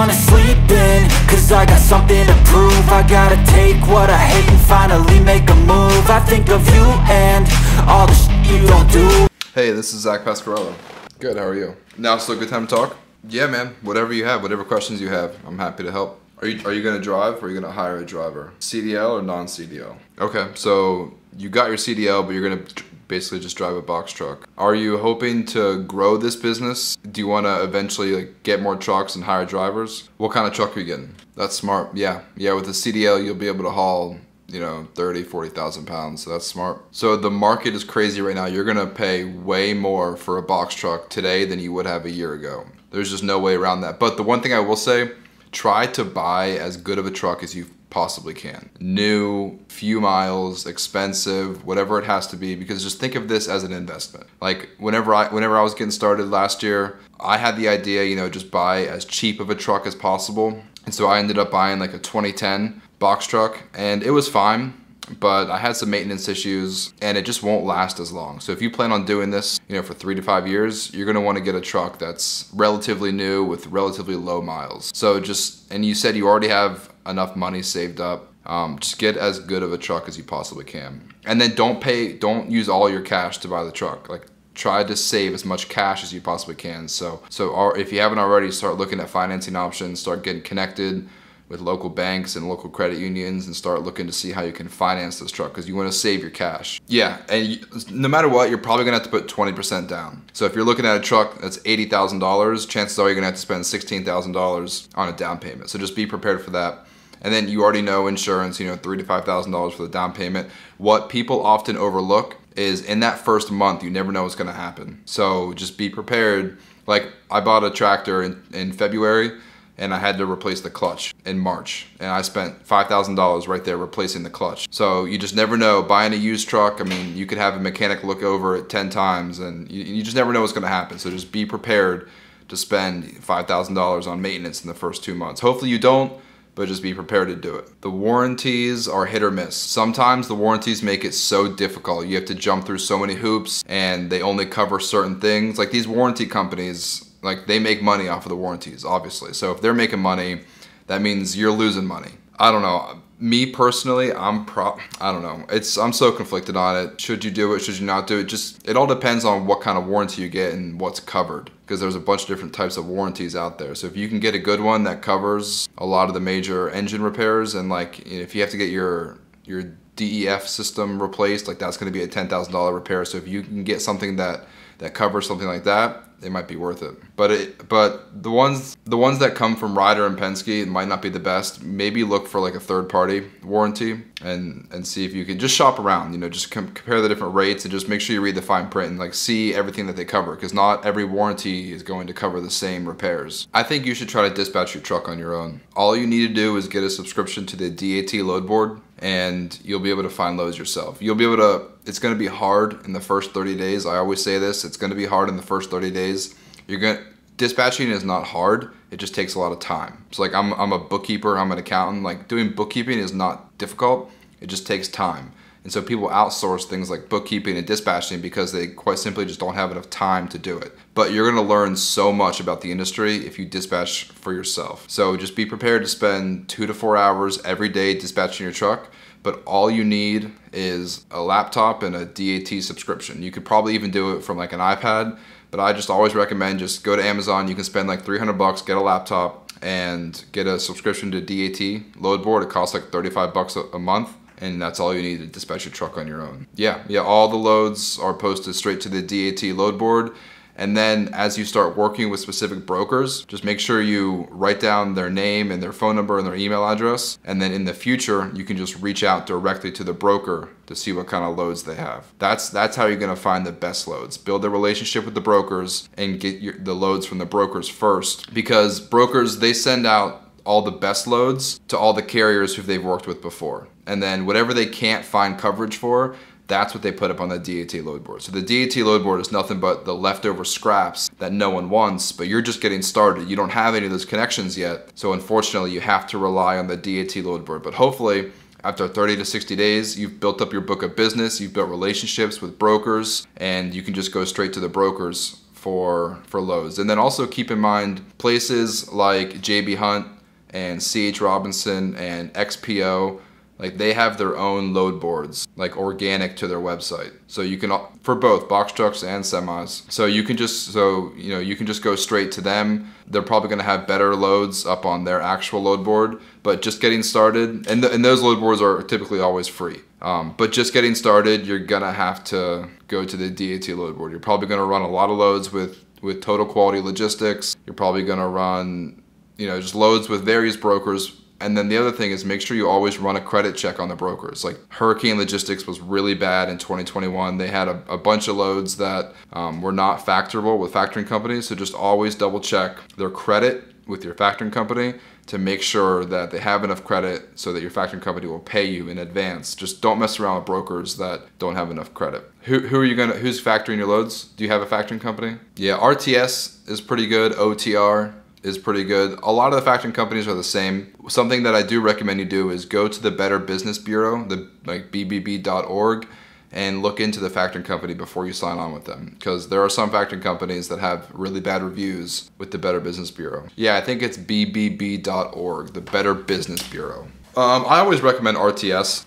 wanna sleep in Cause I got something to prove I gotta take what I hate and finally make a move I think of you and all the shit you don't do Hey, this is Zach Pasquarello. Good, how are you? Now still a good time to talk? Yeah, man. Whatever you have, whatever questions you have, I'm happy to help. Are you are you gonna drive or are you gonna hire a driver? CDL or non-CDL? Okay, so you got your CDL, but you're gonna basically just drive a box truck. Are you hoping to grow this business? Do you want to eventually like, get more trucks and hire drivers? What kind of truck are you getting? That's smart. Yeah, yeah. With the CDL, you'll be able to haul you know 30 40,000 pounds so that's smart so the market is crazy right now you're gonna pay way more for a box truck today than you would have a year ago there's just no way around that but the one thing I will say try to buy as good of a truck as you possibly can. New, few miles, expensive, whatever it has to be because just think of this as an investment. Like whenever I whenever I was getting started last year, I had the idea, you know, just buy as cheap of a truck as possible. And so I ended up buying like a 2010 box truck and it was fine but I had some maintenance issues and it just won't last as long. So if you plan on doing this, you know, for three to five years, you're gonna wanna get a truck that's relatively new with relatively low miles. So just, and you said you already have enough money saved up. Um, just get as good of a truck as you possibly can. And then don't pay, don't use all your cash to buy the truck. Like try to save as much cash as you possibly can. So, so if you haven't already, start looking at financing options, start getting connected with local banks and local credit unions and start looking to see how you can finance this truck because you want to save your cash. Yeah, and you, no matter what, you're probably gonna have to put 20% down. So if you're looking at a truck that's $80,000, chances are you're gonna have to spend $16,000 on a down payment. So just be prepared for that. And then you already know insurance, you know, three to five thousand dollars for the down payment. What people often overlook is in that first month, you never know what's gonna happen. So just be prepared. Like I bought a tractor in, in February and I had to replace the clutch in March. And I spent $5,000 right there replacing the clutch. So you just never know. Buying a used truck, I mean, you could have a mechanic look over it 10 times and you, you just never know what's gonna happen. So just be prepared to spend $5,000 on maintenance in the first two months. Hopefully you don't, but just be prepared to do it. The warranties are hit or miss. Sometimes the warranties make it so difficult. You have to jump through so many hoops and they only cover certain things. Like these warranty companies, like they make money off of the warranties, obviously. So if they're making money, that means you're losing money. I don't know. Me personally, I'm pro. I don't know. It's I'm so conflicted on it. Should you do it? Should you not do it? Just it all depends on what kind of warranty you get and what's covered. Because there's a bunch of different types of warranties out there. So if you can get a good one that covers a lot of the major engine repairs and like if you have to get your your DEF system replaced, like that's going to be a ten thousand dollar repair. So if you can get something that that covers something like that, it might be worth it. But it, but the ones the ones that come from Ryder and Penske might not be the best. Maybe look for like a third party warranty and and see if you can just shop around. You know, just com- compare the different rates and just make sure you read the fine print and like see everything that they cover because not every warranty is going to cover the same repairs. I think you should try to dispatch your truck on your own. All you need to do is get a subscription to the DAT load board and you'll be able to find lows yourself. You'll be able to it's going to be hard in the first 30 days. I always say this, it's going to be hard in the first 30 days. You're to dispatching is not hard. It just takes a lot of time. So like I'm I'm a bookkeeper, I'm an accountant. Like doing bookkeeping is not difficult. It just takes time. And so people outsource things like bookkeeping and dispatching because they quite simply just don't have enough time to do it. But you're gonna learn so much about the industry if you dispatch for yourself. So just be prepared to spend two to four hours every day dispatching your truck but all you need is a laptop and a DAT subscription. You could probably even do it from like an iPad, but I just always recommend just go to Amazon. You can spend like 300 bucks, get a laptop, and get a subscription to DAT load board. It costs like 35 bucks a, a month. And that's all you need to dispatch your truck on your own. Yeah, yeah, all the loads are posted straight to the DAT load board and then as you start working with specific brokers, just make sure you write down their name and their phone number and their email address. And then in the future, you can just reach out directly to the broker to see what kind of loads they have. That's that's how you're gonna find the best loads. Build a relationship with the brokers and get your, the loads from the brokers first because brokers they send out all the best loads to all the carriers who they've worked with before. And then whatever they can't find coverage for, that's what they put up on the DAT load board. So the DAT load board is nothing but the leftover scraps that no one wants, but you're just getting started. You don't have any of those connections yet. So unfortunately, you have to rely on the DAT load board. But hopefully, after 30 to 60 days, you've built up your book of business, you've built relationships with brokers, and you can just go straight to the brokers for for loads. And then also keep in mind places like JB Hunt and CH Robinson and XPO like they have their own load boards like organic to their website. So you can for both box trucks and semis. So you can just so you know you can just go straight to them. They're probably going to have better loads up on their actual load board but just getting started and, the, and those load boards are typically always free. Um, but just getting started you're going to have to go to the dat load board. You're probably going to run a lot of loads with with total quality logistics. You're probably going to run you know just loads with various brokers and then the other thing is make sure you always run a credit check on the brokers. Like Hurricane Logistics was really bad in 2021. They had a, a bunch of loads that um, were not factorable with factoring companies. So just always double check their credit with your factoring company to make sure that they have enough credit so that your factoring company will pay you in advance. Just don't mess around with brokers that don't have enough credit. Who, who are you gonna? Who's factoring your loads? Do you have a factoring company? Yeah, RTS is pretty good. OTR is pretty good. A lot of the factoring companies are the same. Something that I do recommend you do is go to the Better Business Bureau, the like bbb.org, and look into the factoring company before you sign on with them because there are some factoring companies that have really bad reviews with the Better Business Bureau. Yeah, I think it's bbb.org, the Better Business Bureau. Um, I always recommend RTS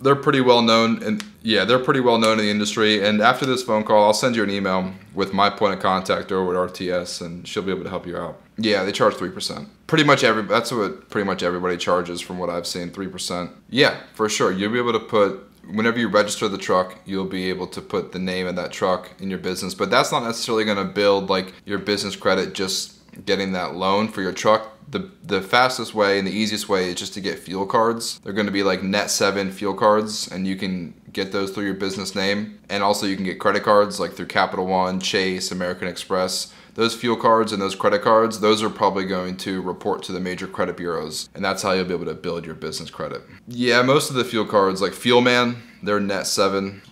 they're pretty well known and yeah they're pretty well known in the industry and after this phone call i'll send you an email with my point of contact over at rts and she'll be able to help you out yeah they charge 3% pretty much every that's what pretty much everybody charges from what i've seen 3% yeah for sure. You'll be able to put whenever you register the truck you'll be able to put the name of that truck in your business. But that's not necessarily going to build like your business credit just getting that loan for your truck. The the fastest way and the easiest way is just to get fuel cards. They're going to be like net 7 fuel cards and you can get those through your business name. And also you can get credit cards like through Capital One, Chase, American Express. Those fuel cards and those credit cards, those are probably going to report to the major credit bureaus and that's how you'll be able to build your business credit. Yeah, most of the fuel cards like Fuelman, they're net 7.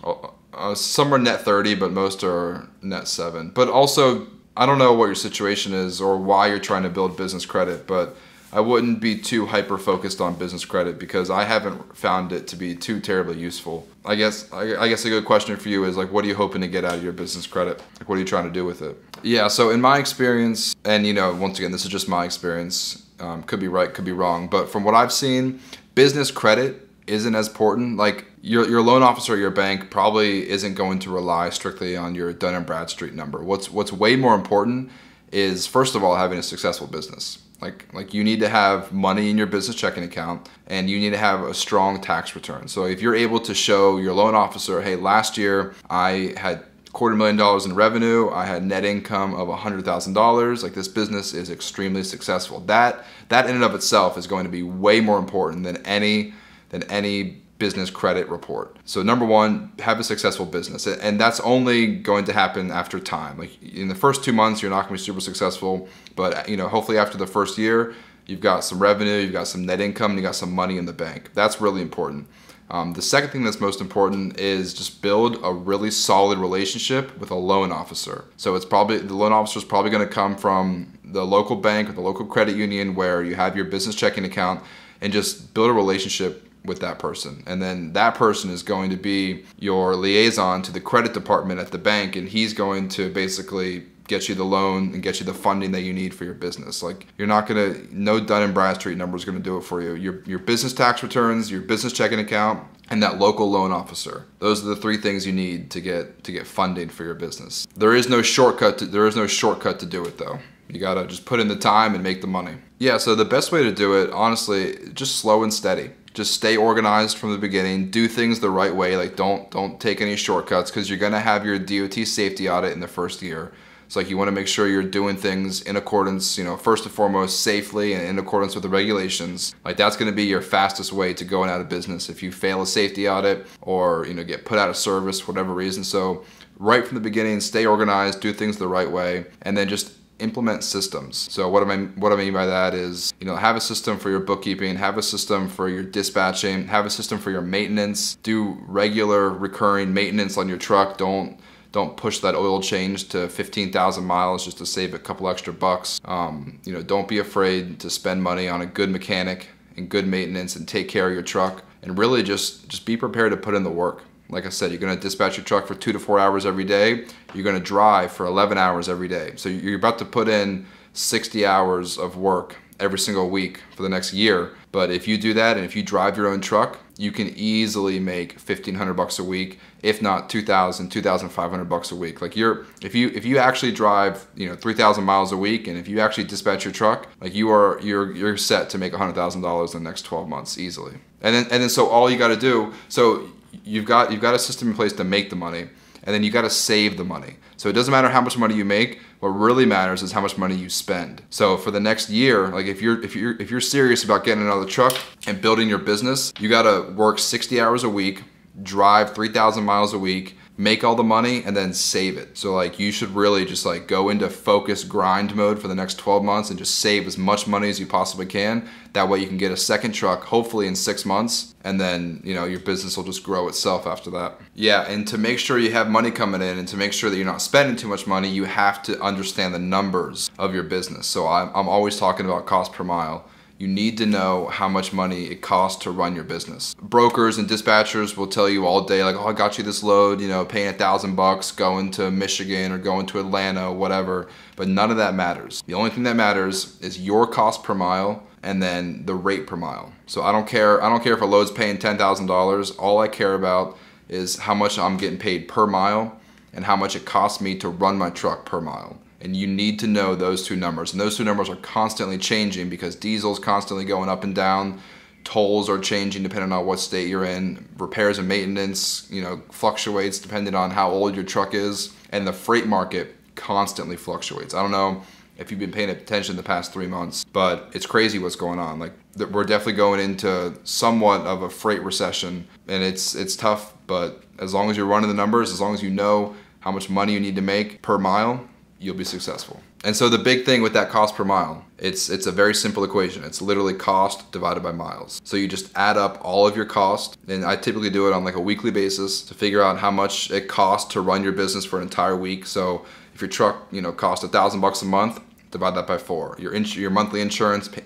Uh, some are net 30, but most are net 7. But also I don't know what your situation is or why you're trying to build business credit, but I wouldn't be too hyper focused on business credit because I haven't found it to be too terribly useful. I guess I, guess a good question for you is like, what are you hoping to get out of your business credit? Like, what are you trying to do with it? Yeah. So in my experience, and you know, once again, this is just my experience. Um, could be right, could be wrong, but from what I've seen, business credit isn't as important. Like your, your loan officer your bank probably isn't going to rely strictly on your Dun and Bradstreet number. What's what's way more important is first of all having a successful business. Like like you need to have money in your business checking account and you need to have a strong tax return. So if you're able to show your loan officer, hey, last year I had quarter million dollars in revenue. I had net income of $100,000. Like this business is extremely successful. That that in and of itself is going to be way more important than any than any business credit report. So number one, have a successful business, and that's only going to happen after time. Like in the first two months, you're not going to be super successful, but you know, hopefully after the first year, you've got some revenue, you've got some net income, you got some money in the bank. That's really important. Um, the second thing that's most important is just build a really solid relationship with a loan officer. So it's probably the loan officer is probably going to come from the local bank or the local credit union where you have your business checking account, and just build a relationship with that person. And then that person is going to be your liaison to the credit department at the bank, and he's going to basically get you the loan and get you the funding that you need for your business. Like you're not gonna no Dun and Bradstreet number is gonna do it for you. Your your business tax returns, your business checking account, and that local loan officer. Those are the three things you need to get to get funding for your business. There is no shortcut to there is no shortcut to do it though. You gotta just put in the time and make the money. Yeah, so the best way to do it, honestly, just slow and steady just stay organized from the beginning do things the right way like don't don't take any shortcuts because you're going to have your dot safety audit in the first year. It's like you want to make sure you're doing things in accordance you know first and foremost safely and in accordance with the regulations. Like that's going to be your fastest way to going out of business. If you fail a safety audit or you know get put out of service for whatever reason. So right from the beginning stay organized do things the right way and then just implement systems. So what I mean what I mean by that is, you know, have a system for your bookkeeping, have a system for your dispatching, have a system for your maintenance, do regular recurring maintenance on your truck. Don't don't push that oil change to 15,000 miles just to save a couple extra bucks. Um, you know, don't be afraid to spend money on a good mechanic and good maintenance and take care of your truck and really just just be prepared to put in the work Like I said, you're gonna dispatch your truck for two to four hours every day. You're gonna drive for 11 hours every day. So you're about to put in 60 hours of work every single week for the next year. But if you do that and if you drive your own truck, you can easily make 1500 bucks a week, if not 2000, 2500 bucks a week. Like you're if you if you actually drive, you know, 3000 miles a week and if you actually dispatch your truck, like you are you're you're set to make $100,000 in the next 12 months easily. And then and then so all you got to do, so you've got you've got a system in place to make the money and then you got to save the money. So it doesn't matter how much money you make. What really matters is how much money you spend. So for the next year, like if you're if you're if you're serious about getting another truck and building your business, you got to work 60 hours a week, drive 3,000 miles a week, make all the money and then save it. So like you should really just like go into focus grind mode for the next 12 months and just save as much money as you possibly can. That way you can get a second truck hopefully in 6 months and then, you know, your business will just grow itself after that. Yeah, and to make sure you have money coming in and to make sure that you're not spending too much money, you have to understand the numbers of your business. So I'm, I'm always talking about cost per mile you need to know how much money it costs to run your business. Brokers and dispatchers will tell you all day, like, oh, I got you this load, you know, paying a thousand bucks, going to Michigan or going to Atlanta, whatever. But none of that matters. The only thing that matters is your cost per mile and then the rate per mile. So I don't care. I don't care if a load's paying ten thousand dollars. All I care about is how much I'm getting paid per mile and how much it costs me to run my truck per mile and you need to know those two numbers. And those two numbers are constantly changing because diesel's constantly going up and down. Tolls are changing depending on what state you're in. Repairs and maintenance, you know, fluctuates depending on how old your truck is. And the freight market constantly fluctuates. I don't know if you've been paying attention the past three months, but it's crazy what's going on. Like we're definitely going into somewhat of a freight recession, and it's it's tough. But as long as you're running the numbers, as long as you know how much money you need to make per mile, you'll be successful. And so the big thing with that cost per mile, it's it's a very simple equation. It's literally cost divided by miles. So you just add up all of your cost, and I typically do it on like a weekly basis to figure out how much it costs to run your business for an entire week. So if your truck, you know, costs a thousand bucks a month, divide that by four. Your ins- your monthly insurance pay-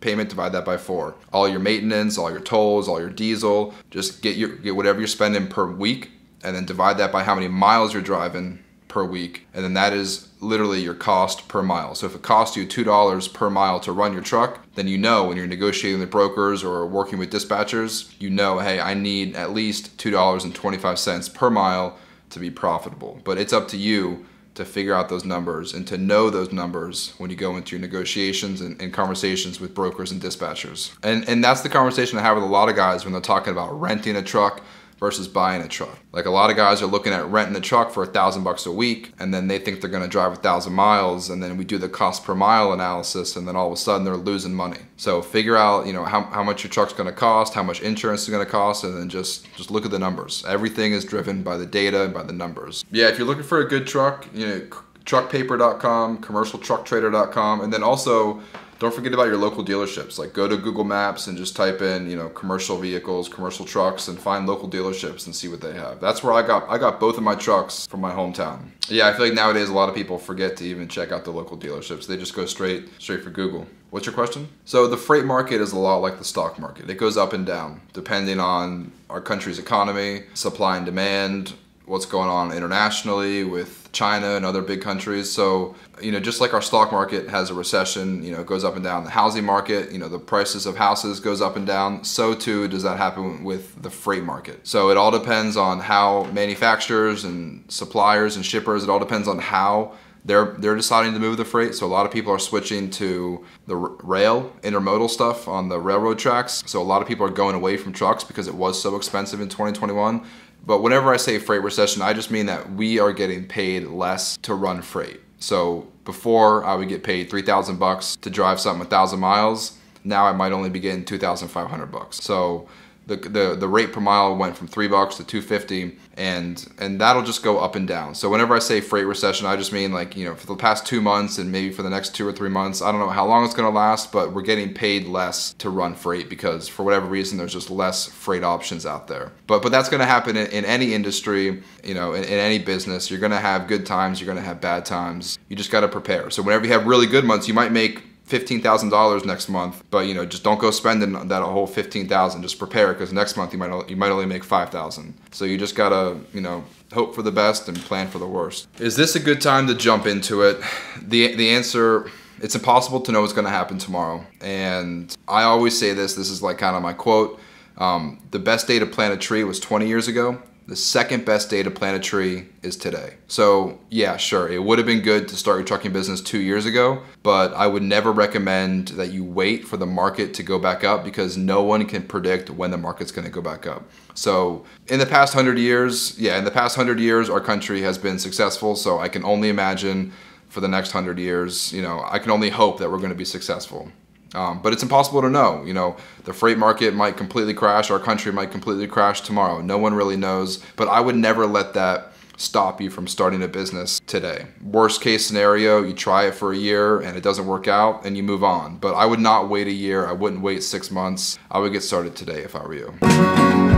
payment divide that by four all your maintenance all your tolls all your diesel just get your get whatever you're spending per week and then divide that by how many miles you're driving per week, and then that is literally your cost per mile. So if it costs you $2 per mile to run your truck, then you know when you're negotiating with brokers or working with dispatchers, you know, hey, I need at least $2.25 per mile to be profitable. But it's up to you to figure out those numbers and to know those numbers when you go into your negotiations and, and, conversations with brokers and dispatchers. And and that's the conversation I have with a lot of guys when they're talking about renting a truck versus buying a truck. Like a lot of guys are looking at renting a truck for a thousand bucks a week, and then they think they're going to drive a thousand miles, and then we do the cost per mile analysis, and then all of a sudden they're losing money. So figure out, you know, how, how much your truck's going to cost, how much insurance is going to cost, and then just just look at the numbers. Everything is driven by the data and by the numbers. Yeah, if you're looking for a good truck, you know, truckpaper.com, commercialtrucktrader.com, and then also don't forget about your local dealerships. Like go to Google Maps and just type in, you know, commercial vehicles, commercial trucks and find local dealerships and see what they have. That's where I got I got both of my trucks from my hometown. Yeah, I feel like nowadays a lot of people forget to even check out the local dealerships. They just go straight straight for Google. What's your question? So the freight market is a lot like the stock market. It goes up and down depending on our country's economy, supply and demand, what's going on internationally with China and other big countries. So, you know, just like our stock market has a recession, you know, it goes up and down. The housing market, you know, the prices of houses goes up and down. So too does that happen with the freight market. So it all depends on how manufacturers and suppliers and shippers, it all depends on how they're they're deciding to move the freight. So a lot of people are switching to the rail intermodal stuff on the railroad tracks. So a lot of people are going away from trucks because it was so expensive in 2021 but whenever I say freight recession, I just mean that we are getting paid less to run freight. So before I would get paid 3,000 bucks to drive something a thousand miles. Now I might only be getting 2,500 bucks. So the, the, the rate per mile went from three bucks to 250 and and that'll just go up and down. So whenever i say freight recession i just mean like you know for the past two months and maybe for the next two or three months i don't know how long it's going to last but we're getting paid less to run freight because for whatever reason there's just less freight options out there. But but that's going to happen in, in, any industry you know in, in any business. You're going to have good times you're going to have bad times. You just got to prepare. So whenever you have really good months you might make fifteen thousand dollars next month, but you know just don't go spending that whole fifteen thousand. Just prepare because next month you might you might only make five thousand. So you just gotta you know hope for the best and plan for the worst. Is this a good time to jump into it? The the answer it's impossible to know what's going to happen tomorrow. And I always say this. This is like kind of my quote. Um, the best day to plant a tree was 20 years ago. The second best day to plant a tree is today. So, yeah, sure, it would have been good to start your trucking business two years ago, but I would never recommend that you wait for the market to go back up because no one can predict when the market's gonna go back up. So, in the past hundred years, yeah, in the past hundred years, our country has been successful, so I can only imagine for the next hundred years, you know, I can only hope that we're gonna be successful. Um, but it's impossible to know. You know, the freight market might completely crash, our country might completely crash tomorrow. No one really knows. But I would never let that stop you from starting a business today. Worst case scenario, you try it for a year and it doesn't work out and you move on. But I would not wait a year. I wouldn't wait six months. I would get started today if I were you.